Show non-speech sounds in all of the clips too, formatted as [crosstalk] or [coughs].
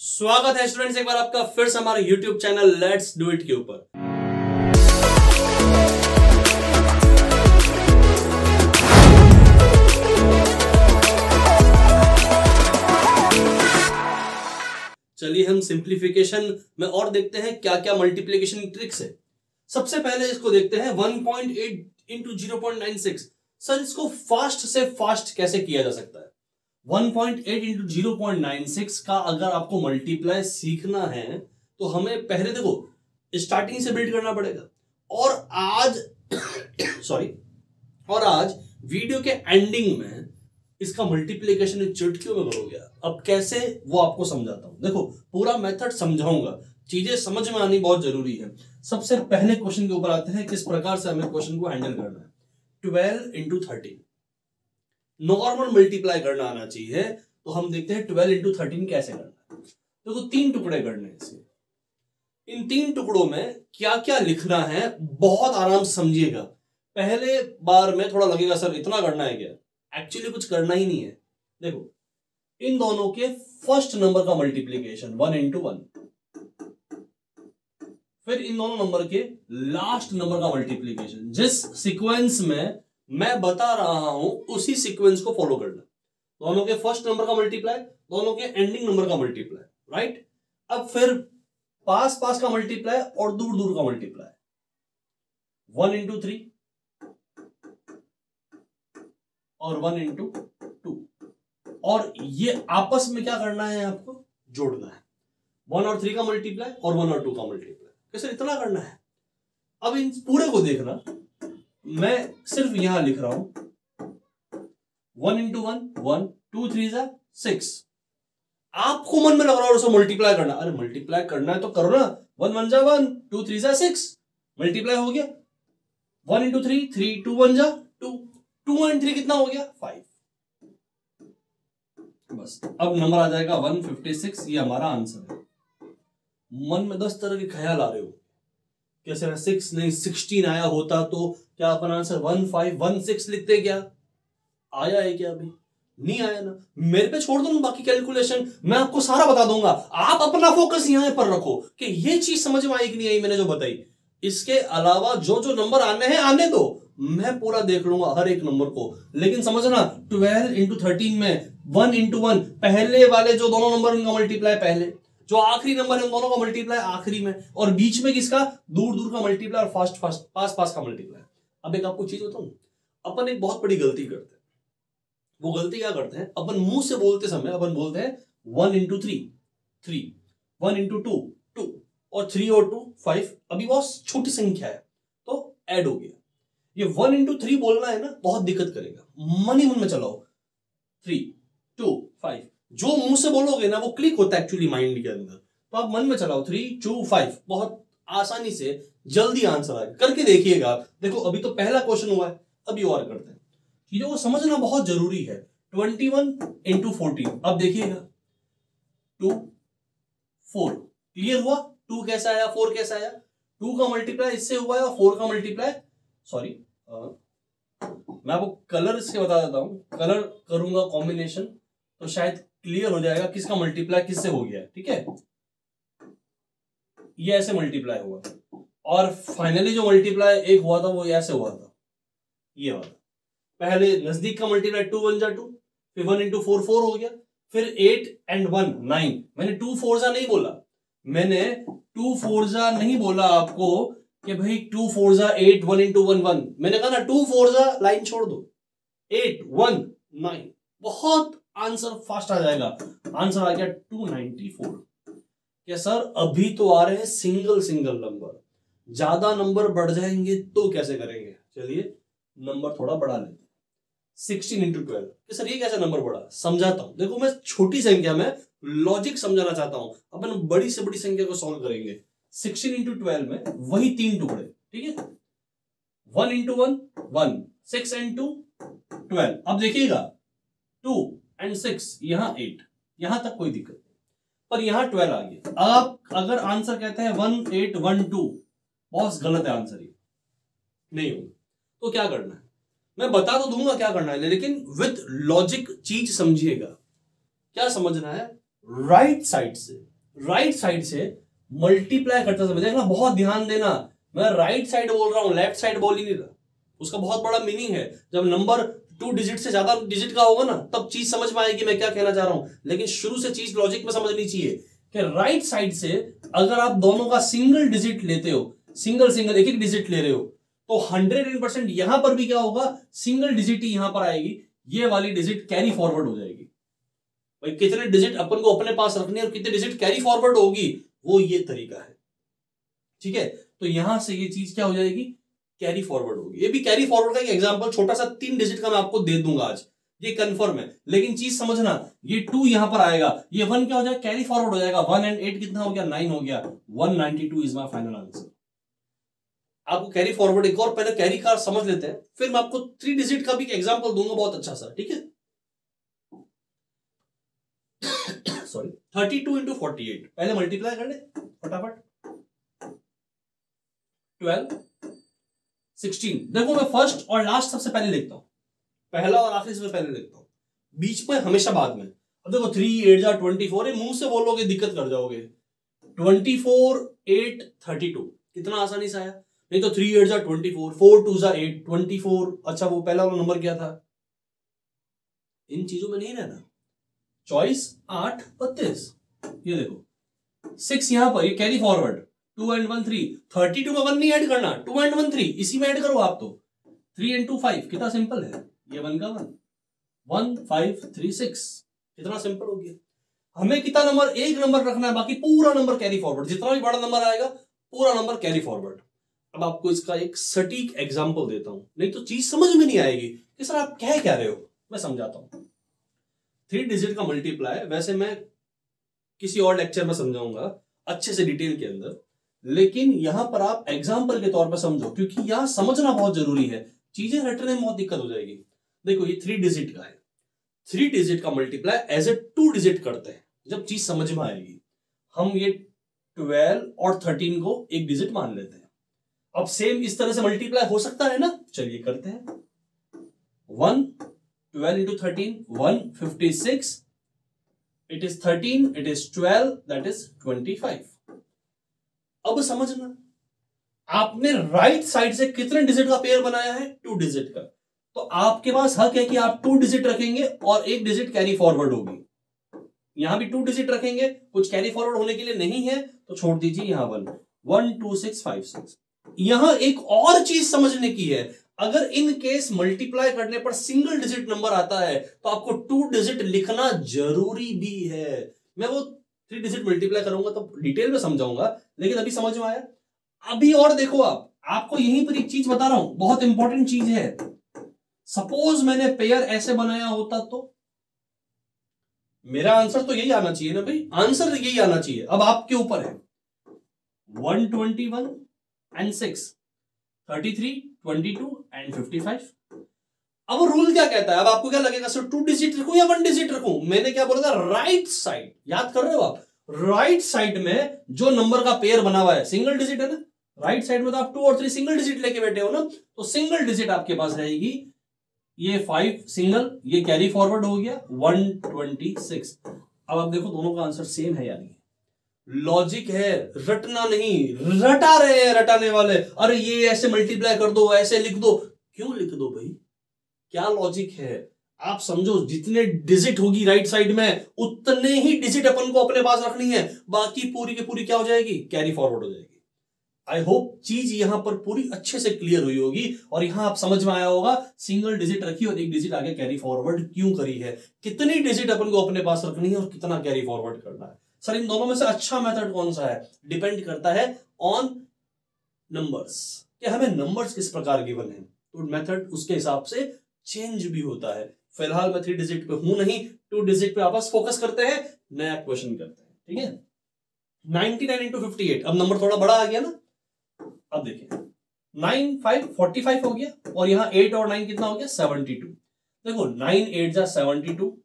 स्वागत है स्टूडेंट्स, एक बार आपका फिर से हमारे YouTube channel let's do it के ऊपर। चलिए हम सिंप्लीफिकेशन में और देखते हैं क्या क्या मल्टीप्लीकेशन ट्रिक्स है। सबसे पहले इसको देखते हैं 1.8 point eight into zero point nine six sir, इसको फास्ट से फास्ट कैसे किया जा सकता है? 1.8 into zero point nine six का अगर आपको मल्टीप्लाई सीखना है तो हमें पहले देखो स्टार्टिंग से बिल्ड करना पड़ेगा। और आज [coughs] सॉरी और आज वीडियो के एंडिंग में इसका मल्टीप्लीकेशन चुटकियों में करोगे अब कैसे वो आपको समझाता हूँ। देखो, पूरा मेथड समझाऊँगा। चीज़ें समझ में आनी बहुत ज़रूरी है। सबसे पहले क्वेश्चन के ऊपर आते हैं, किस प्रकार से हमें क्वेश्चन को हैंडल करना है। Twelve into thirteen normal multiply करना आना चाहिए तो हम देखते हैं ट्वेल्व इंटू थर्टीन कैसे करना है। देखो, तीन टुकड़े करने हैं इन तीन टुकड़ों में क्या क्या लिखना है, बहुत आराम से समझिएगा। पहले बार में थोड़ा लगेगा, सर, इतना करना है क्या? एक्चुअली कुछ करना ही नहीं है। देखो, इन दोनों के फ़र्स्ट नंबर का मल्टीप्लीकेशन वन इंटू वन फिर इन दोनों नंबर के लास्ट नंबर का मल्टीप्लीकेशन जिस सीक्वेंस में मैं बता रहा हूँ, उसी सीक्वेंस को फॉलो करना। दोनों के फ़र्स्ट नंबर का मल्टीप्लाई दोनों के एंडिंग नंबर का मल्टीप्लाई राइट अब फिर पास पास का मल्टीप्लाई और दूर दूर का मल्टीप्लाई वन इंटू थ्री और वन इंटू टू और ये आपस में क्या करना है आपको? जोड़ना है। वन और थ्री का मल्टीप्लाई और वन और टू का मल्टीप्लाई कैसे? इतना करना है। अब इन पूरे को देखना। मैं सिर्फ़ यहाँ लिख रहा हूँ। One into one one two three जा सिक्स आपको मन में लग रहा है उसे मल्टीप्लाई करना। अरे मल्टीप्लाई करना है तो करो ना। वन वन जा वन टू थ्री जा सिक्स मल्टीप्लाई हो गया। One into three three two one जा टू टू एंड थ्री कितना हो गया? फाइव बस। अब नंबर आ जाएगा वन फिफ्टी सिक्स ये हमारा आंसर है। मन में दस तरह के ख्याल आ रहे हो। कैसे सिक्स नहीं सिक्सटीन आया होता तो क्या अपन answer one five one six लिखते क्या? आया है क्या अभी? नहीं आया ना। मेरे पे छोड़ दो बाकी कैलकुलेशन मैं आपको सारा बता दूँगा। आप अपना फोकस यहाँ पर रखो कि ये चीज़ समझ में आई कि नहीं आई, मैंने जो बताई। इसके अलावा जो जो नंबर आने हैं, आने दो। मैं पूरा देख लूँगा हर एक नंबर को। लेकिन समझना ट्वेल्व इंटू थर्टीन में वन इंटू वन पहले वाले जो दोनों नंबर उनका मल्टीप्लाई पहले। जो आखिरी नंबर है, उन दोनों का मल्टीप्लाई आखिरी में, और बीच में किसका? दूर दूर का मल्टीप्लाई और फास्ट फास्ट पास पास का मल्टीप्लाई अब एक आपको चीज़ बताऊँ, अपन एक बहुत बड़ी गलती करते हैं। वो गलती क्या करते हैं? अपन मुँह से बोलते समय, अपन बोलते हैं one into three three one into two two और थ्री और टू फाइव अभी बहुत छोटी संख्या है तो ऐड हो गया। ये वन इंटू थ्री बोलना है ना, बहुत दिक्कत करेगा। मन ही मन में चलाओ। थ्री टू फाइव जो मुँह से बोलोगे ना, वो क्लिक होता है एक्चुअली माइंड के अंदर। तो आप मन में चलाओ थ्री टू फाइव बहुत आसानी से जल्दी आंसर आएगा। करके देखिएगा देखो, अभी तो पहला क्वेश्चन हुआ है, अभी और करते हैं। चीज़ों को समझना बहुत ज़रूरी है। ट्वेंटी वन इंटू फोर्टीन अब देखिएगा। टू फोर क्लियर हुआ? टू कैसा आया? फोर कैसा आया? टू का मल्टीप्लाई इससे हुआ है और फोर का मल्टीप्लाई सॉरी मैं आपको कलर इसके बता देता हूँ। कलर करूँगा कॉम्बिनेशन तो शायद क्लियर हो जाएगा किसका मल्टीप्लाई किससे हो गया, ठीक है? ये ऐसे मल्टीप्लाई हुआ। और फाइनली जो मल्टीप्लाई एक हुआ था, वो ऐसे हुआ था। ये वाला। पहले नज़दीक का मल्टीप्लाई टू वन जा टू फिर वन इंटू फोर फोर हो गया, फिर एट एंड वन नाइन मैंने टू फोर जा नहीं बोला। मैंने टू फोर जा नहीं बोला आपको कि भाई टू फोर जा eight one into one one मैंने कहा ना टू फोर जा लाइन छोड़ दो। एट वन नाइन बहुत आंसर फास्ट आ जाएगा। आंसर आ गया टू नाइनटी फोर क्या सर, अभी तो आ रहे हैं सिंगल सिंगल नंबर ज़्यादा नंबर बढ़ जाएँगे तो कैसे करेंगे? चलिए नंबर थोड़ा बढ़ा लेते हैं। सिक्सटीन इंटू ट्वेल्व सर, ये कैसे नंबर बढ़ा? समझाता हूँ। देखो, मैं छोटी संख्या में लॉजिक समझाना चाहता हूँ। अपन बड़ी से बड़ी संख्या को सॉल्व करेंगे। सिक्सटीन इंटू ट्वेल्व में वही तीन टुकड़े, ठीक है? One into one one six and two twelve अब देखिएगा। टू एंड सिक्स, यहाँ एट यहाँ तक कोई दिक्कत नहीं। पर यहाँ ट्वेल्व आ गया। आप अगर आंसर कहते हैं वन एट वन टू बहुत गलत है आंसर ये। नहीं होगा। तो क्या करना है? मैं बता तो दूँगा क्या करना है, लेकिन विथ लॉजिक चीज़ समझिएगा। क्या समझना है? राइट right साइड से। राइट right साइड से मल्टीप्लाई करते देखना, बहुत ध्यान देना। मैं राइट right साइड बोल रहा हूँ लेफ़्ट साइड बोल ही नहीं रहा। उसका बहुत बड़ा मीनिंग है। जब नंबर टू डिजिट से ज़्यादा डिजिट का होगा ना, तब चीज़ समझ में आएगी मैं क्या कहना चाह रहा हूँ। लेकिन शुरू से चीज़ लॉजिक में समझनी चाहिए कि राइट साइड से अगर आप दोनों का सिंगल डिजिट लेते हो सिंगल सिंगल एक एक डिजिट ले रहे हो तो हंड्रेड एंड परसेंट यहाँ पर भी क्या होगा सिंगल डिजिट ही यहाँ पर आएगी, ये वाली डिजिट कैरी फॉरवर्ड हो जाएगी। भाई, कितने डिजिट अपन को अपने पास रखने और कितने डिजिट कैरी फॉरवर्ड होगी, वो ये तरीका है। ठीक है? तो यहाँ से ये चीज़ क्या हो जाएगी कैरी फॉरवर्ड होगी। ये भी कैरी फॉरवर्ड का एक एग्जांपल छोटा सा तीन डिजिट का मैं आपको दे दूँगा आज। ये कंफर्म है। लेकिन चीज़ समझना, ये टू यहाँ पर आएगा। ये वन क्या हो जाएगा? कैरी फॉरवर्ड हो जाएगा। वन एंड एट कितना हो गया? नाइन हो गया। One ninety two is my final answer आपको कैरी फॉरवर्ड एक और पहले कैरी कार समझ लेते हैं। फिर मैं आपको थ्री डिजिट का भी एग्ज़ाम्पल दूँगा बहुत अच्छा सा, ठीक है? Sorry thirty two into forty eight पहले मल्टीप्लाई कर ले, फटाफट। Twelve sixteen. देखो, मैं फ़र्स्ट और लास्ट सबसे पहले लिखता हूँ। पहला और आखिरी सबसे पहले लिखता हूँ। बीच में, हमेशा बाद में। अब देखो थ्री एट जा ट्वेंटी फोर मुँह से बोलोगे, दिक्कत कर जाओगे। Twenty four eight thirty two कितना आसानी से आया। नहीं तो थ्री एट जा ट्वेंटी फोर फोर टू जा एट ट्वेंटी फोर अच्छा वो पहला वाला नंबर क्या था? इन चीज़ों में नहीं रहना। चॉइस आठ, बत्तीस। ये देखो। सिक्स यहाँ पर, ये carry forward two and one three thirty two में वन नहीं ऐड करना. टू एंड वन थ्री इसी में ऐड करो आप तो. थ्री एंड टू फाइव कितना सिंपल है? ये वन का one one five three six कितना सिंपल हो गया. हमें कितना नंबर एक नंबर रखना है, बाकी पूरा नंबर कैरी फॉरवर्ड जितना भी बड़ा नंबर आएगा, पूरा नंबर कैरी फॉरवर्ड अब आपको इसका एक सटीक एग्ज़ाम्पल देता हूँ. नहीं तो चीज़ समझ में नहीं आएगी. कि सर आप कह क्या रहे हो? मैं समझाता हूँ. थ्री डिजिट का मल्टीप्लाई वैसे मैं किसी और लेक्चर में समझाऊँगा, अच्छे से डिटेल के अंदर. लेकिन यहाँ पर आप एग्ज़ाम्पल के तौर पर समझो, क्योंकि यहाँ समझना बहुत ज़रूरी है। चीज़ें रटने में बहुत दिक्कत हो जाएगी। देखो, ये थ्री डिजिट का है। थ्री डिजिट का multiply as a two digit करते हैं। जब चीज़ समझ में आएगी, हम ये ट्वेल्व और थर्टीन को एक डिजिट मान लेते हैं। अब सेम इस तरह से मल्टीप्लाई हो सकता है ना? चलिए करते हैं। One twelve into thirteen one fifty six it is thirteen it is twelve that is twenty five अब समझना। आपने राइट साइड से कितने डिजिट का पेयर बनाया है? टू डिजिट का। तो आपके पास हक है कि आप टू डिजिट रखेंगे और एक डिजिट कैरी फॉरवर्ड होगी। यहाँ भी टू डिजिट रखेंगे। कुछ कैरी फॉरवर्ड होने के लिए नहीं है तो छोड़ दीजिए यहाँ one one two six five six यहाँ एक और चीज़ समझने की है। अगर इन केस मल्टीप्लाई करने पर सिंगल डिजिट नंबर आता है तो आपको टू डिजिट लिखना ज़रूरी भी है। मैं वो थ्री डिजिट मल्टीप्लाई करूँगा तो डिटेल में समझाऊँगा, लेकिन अभी समझ में आया? अभी और देखो आप, आपको यहीं पर एक चीज़ बता रहा हूँ, बहुत इंपॉर्टेंट चीज़ है। सपोज़ मैंने पेयर ऐसे बनाया होता तो? मेरा आंसर तो यही आना चाहिए ना भाई आंसर यही आना चाहिए। अब आपके ऊपर है। One twenty one and six thirty three twenty two and fifty five अब वो रूल क्या कहता है? अब आपको क्या लगेगा सर टू डिजिट रखू या वन डिजिट रखू? मैंने क्या बोला था? राइट साइड याद कर रहे हो आप? राइट साइड में जो नंबर का पेयर बना हुआ है सिंगल डिजिट है ना? राइट साइड में तो आप टू और थ्री सिंगल डिजिट लेके बैठे हो ना? तो सिंगल डिजिट आपके पास रहेगी। ये फाइव सिंगल ये कैरी फॉरवर्ड हो गया वन ट्वेंटी सिक्स अब आप देखो दोनों का आंसर सेम है यानी लॉजिक है, रटना नहीं, रटा रहे हैं, रटाने वाले। अरे ये ऐसे मल्टीप्लाई कर दो, ऐसे लिख दो। क्यों लिख दो भाई? क्या लॉजिक है? आप समझो, जितने डिजिट होगी राइट साइड में, उतने ही डिजिट अपन को अपने पास रखनी है। बाकी पूरी की पूरी क्या हो जाएगी? कैरी फॉरवर्ड हो जाएगी। आई होप चीज़ यहाँ पर पूरी अच्छे से क्लियर हुई होगी और यहाँ आप समझ में आया होगा सिंगल डिजिट रखी और एक डिजिट आगे कैरी फॉरवर्ड क्यों करी है? कितनी डिजिट अपन को अपने पास रखनी है और कितना कैरी फॉरवर्ड करना है? सर इन दोनों में से अच्छा मेथड कौन सा है? डिपेंड करता है ऑन नंबर्स कि हमें नंबर्स किस प्रकार गिवन है? तो मेथड उसके हिसाब से चेंज भी होता है। फ़िलहाल मैं थ्री डिजिट पे हूँ नहीं टू डिजिट पे आपस फोकस करते हैं, नया क्वेश्चन करते हैं, ठीक है? Ninety nine into fifty eight अब नंबर थोड़ा बड़ा आ गया ना? अब देखिए नाइन फाइव फोर्टी फाइव हो गया, और यहाँ एट और नाइन कितना हो गया? सेवनटी टू देखो नाइन एट जा seventy two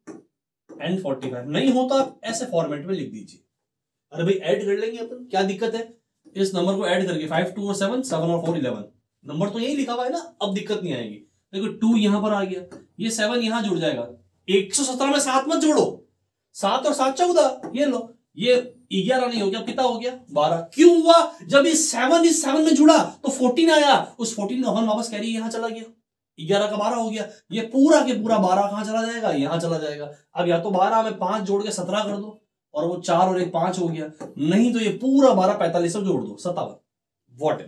and forty five नहीं होता आप ऐसे फॉर्मेट में लिख दीजिए। अरे भाई ऐड कर लेंगे अपन, क्या दिक्कत है? इस नंबर को ऐड करके फाइव टू और सेवन सेवन और फोर इलेवन नंबर तो यही लिखा हुआ है ना, अब दिक्कत नहीं आएगी। देखो टू यहाँ पर आ गया। ये सेवन यहाँ जुड़ जाएगा। एक सौ सत्रह में सात मत जोड़ो। सात और सात चौदह, ये लो। ये ग्यारह नहीं हो गया कितना हो गया? बारह। क्यों हुआ? जब ये सेवन इस सेवन में जुड़ा तो फोर्टीन आया। उस फोर्टीन का वन वापस कैरी यहाँ चला गया। ग्यारह का बारह हो गया। ये पूरा के पूरा बारह कहाँ चला जाएगा? यहाँ चला जाएगा। अब या तो बारह में पाँच जोड़ के सत्रह कर दो, और वो चार और एक पाँच हो गया। नहीं तो ये पूरा बारह पैंतालीस जोड़ दो सतावन वॉट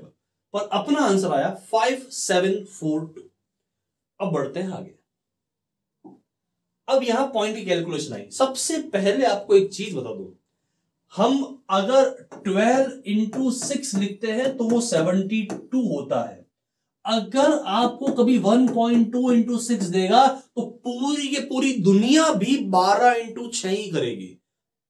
पर अपना आंसर आया फाइव सेवन फोर टू अब बढ़ते हैं आगे। अब यहाँ पॉइंट की कैलकुलेशन आई सबसे पहले आपको एक चीज़ बता दू। हम अगर 12 इंटू सिक्स लिखते हैं तो वो 72 होता है। अगर आपको कभी 1.2 पॉइंट टू इंटू सिक्स देगा तो पूरी के पूरी दुनिया भी 12 इंटू छ ही करेगी।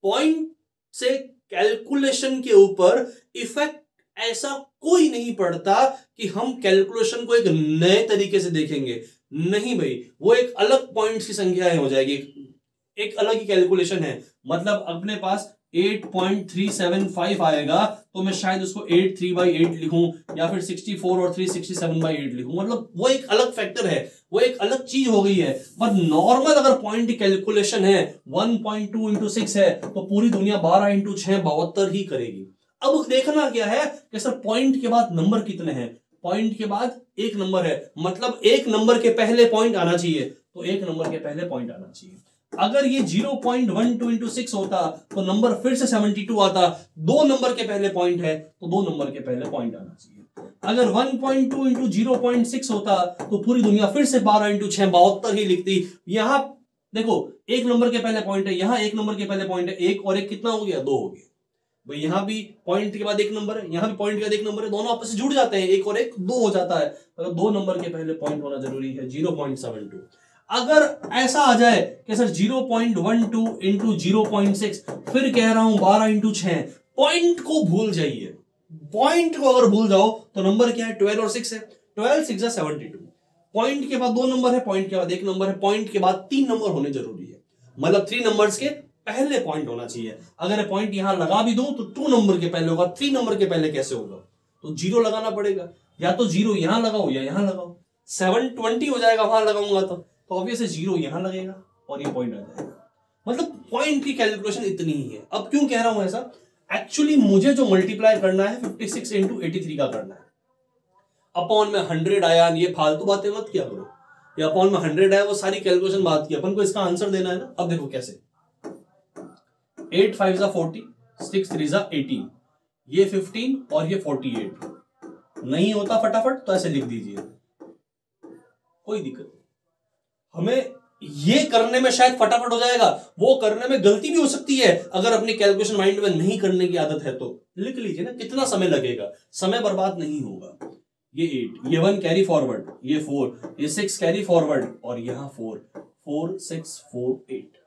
पॉइंट से कैलकुलेशन के ऊपर इफ़ेक्ट ऐसा कोई नहीं पड़ता कि हम कैलकुलेशन को एक नए तरीके से देखेंगे। नहीं भाई। वो एक अलग पॉइंट्स की संख्या हो जाएगी। एक अलग ही कैलकुलेशन है। मतलब अपने पास 8.375 आएगा तो मैं शायद उसको 8 3 बाई एट लिखूं, या फिर 64 और 367 बाई एट लिखूं। मतलब वो एक अलग फैक्टर है। वो एक अलग चीज़ हो गई है। पर नॉर्मल अगर पॉइंट कैलकुलेशन है 1.2 पॉइंट इंटू सिक्स है तो पूरी दुनिया 12 इंटू छह बहत्तर ही करेगी। अब देखना क्या है कि सर पॉइंट के बाद नंबर कितने हैं? पॉइंट के बाद एक नंबर है। मतलब एक नंबर के पहले पॉइंट आना चाहिए। तो एक नंबर के पहले पॉइंट आना चाहिए। अगर ये 0.12 point one two into six होता तो नंबर फिर से 72 आता। दो नंबर के पहले पॉइंट है तो दो नंबर के पहले पॉइंट आना चाहिए। अगर 1.2 point two into zero point six होता तो पूरी दुनिया फिर से 12 इंटू छह, बहत्तर ही लिखती। यहाँ, देखो, एक नंबर के पहले पॉइंट है, यहाँ एक नंबर के पहले पॉइंट है, एक और एक कितना हो गया? दो हो गया। भाई, यहाँ भी पॉइंट के बाद एक नंबर है, यहाँ भी पॉइंट के बाद एक नंबर है, दोनों आपस से जुड़ जाते हैं, एक और एक दो हो जाता है। अगर दो नंबर के पहले पॉइंट होना ज़रूरी है ज़ीरो पॉइंट सेवन टू अगर ऐसा आ जाए कि sir zero point one two into zero point six फिर कह रहा हूँ बारह इंटू छह पॉइंट को भूल जाइए। पॉइंट को अगर भूल जाओ तो नंबर क्या है? ट्वेल्व और सिक्स है। ट्वेल्व सिक्स है सेवेंटी टू पॉइंट के बाद दो नंबर है पॉइंट के बाद एक नंबर है पॉइंट के बाद तीन नंबर होने ज़रूरी है। मतलब थ्री नंबर्स के पहले पॉइंट होना चाहिए। अगर पॉइंट यहाँ लगा भी दू तो टू नंबर के पहले होगा। थ्री नंबर के पहले कैसे होगा? तो ज़ीरो लगाना पड़ेगा। या तो ज़ीरो यहाँ लगाओ या यहाँ लगाओ सेवन ट्वेंटी हो जाएगा, वहाँ लगाऊँगा तो। तो ऑब्वियस ज़ीरो यहाँ लगेगा और ये पॉइंट आ जाएगा। मतलब पॉइंट की कैलकुलेशन इतनी ही है। अब क्यों कह रहा हूँ ऐसा? एक्चुअली मुझे जो मल्टीप्लाई करना है fifty six into eighty three का करना है। अपॉन में हंड्रेड आया, ये फालतू बातें मत किया करो। ये अपॉन में हंड्रेड आया, वो सारी कैलकुलेशन बात की। अपन को इसका आंसर देना है ना? अब देखो कैसे। एट फाइव जा फोर्टी सिक्स थ्री जा एटीन ये फिफ्टीन और ये फोर्टी एट नहीं होता फटाफट तो ऐसे लिख दीजिए। कोई दिक्कत हमें ये करने में शायद फटाफट हो जाएगा। वो करने में गलती भी हो सकती है, अगर अपनी कैलकुलेशन माइंड में नहीं करने की आदत है तो। लिख लीजिए ना, कितना समय लगेगा? समय बर्बाद नहीं होगा। ये एट ये वन कैरी फॉरवर्ड ये फोर ये सिक्स कैरी फॉरवर्ड और यहाँ four four six four eight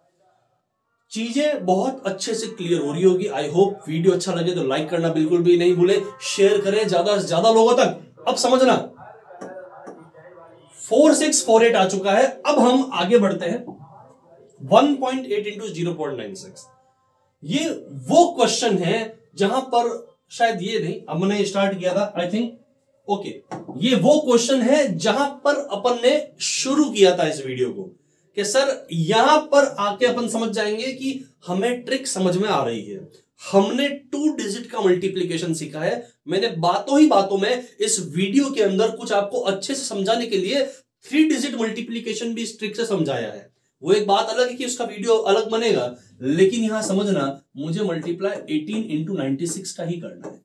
चीज़ें बहुत अच्छे से क्लियर हो रही होगी। आई होप वीडियो अच्छा लगे तो लाइक करना बिल्कुल भी नहीं भूले। शेयर करें ज़्यादा से ज़्यादा लोगों तक। अब समझना। फोर सिक्स फोर एट आ चुका है। अब हम आगे बढ़ते हैं। One point eight into zero point nine six ये वो क्वेश्चन है जहाँ पर शायद ये नहीं, हमने स्टार्ट किया था आई थिंक ओके ये वो क्वेश्चन है जहाँ पर अपन ने शुरू किया था इस वीडियो को। कि सर, यहाँ पर आके अपन समझ जाएँगे कि हमें ट्रिक समझ में आ रही है। हमने टू डिजिट का मल्टीप्लीकेशन सीखा है। मैंने बातों ही बातों में इस वीडियो के अंदर कुछ आपको अच्छे से समझाने के लिए थ्री डिजिट मल्टीप्लीकेशन भी इस ट्रिक से समझाया है। वो एक बात अलग है कि उसका वीडियो अलग बनेगा, लेकिन यहाँ समझना, मुझे मल्टीप्लाई 18 इंटू नाइनटी का ही करना है।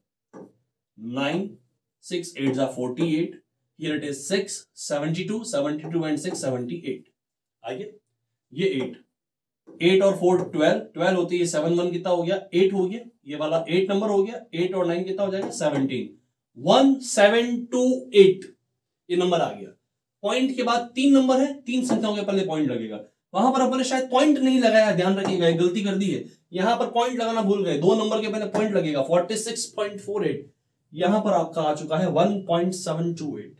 नाइन सिक्स एट जा forty eight it is six seventy two seventy two and six seventy eight आइए, ये एट एट और फोर ट्वेल्व ट्वेल्व होती है सेवन वन कितना हो गया? एट हो गया। ये वाला एट नंबर हो गया। एट और नाइन कितना हो जाएगा? Seventeen one seven two eight ये नंबर आ गया। पॉइंट के बाद तीन नंबर है, तीन संख्याओं के पहले पॉइंट लगेगा। वहाँ पर अपन शायद पॉइंट नहीं लगाया, ध्यान रखिएगा गलती कर दी है। यहाँ पर पॉइंट लगाना भूल गए, दो नंबर के पहले पॉइंट लगेगा। Forty six point four eight यहाँ पर आपका आ चुका है one point seven two eight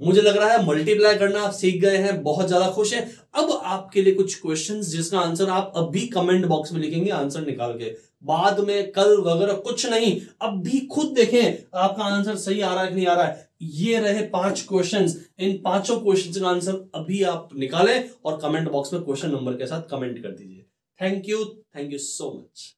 मुझे लग रहा है मल्टीप्लाई करना आप सीख गए हैं, बहुत ज़्यादा खुश हैं। अब आपके लिए कुछ क्वेश्चंस जिसका आंसर आप अभी कमेंट बॉक्स में लिखेंगे आंसर निकाल के। बाद में कल वगैरह कुछ नहीं, अब भी खुद देखें, आपका आंसर सही आ रहा है कि नहीं आ रहा है। ये रहे पाँच क्वेश्चंस इन पाँचों क्वेश्चंस का आंसर अभी आप निकालें और कमेंट बॉक्स में क्वेश्चन नंबर के साथ कमेंट कर दीजिए। Thank you thank you so much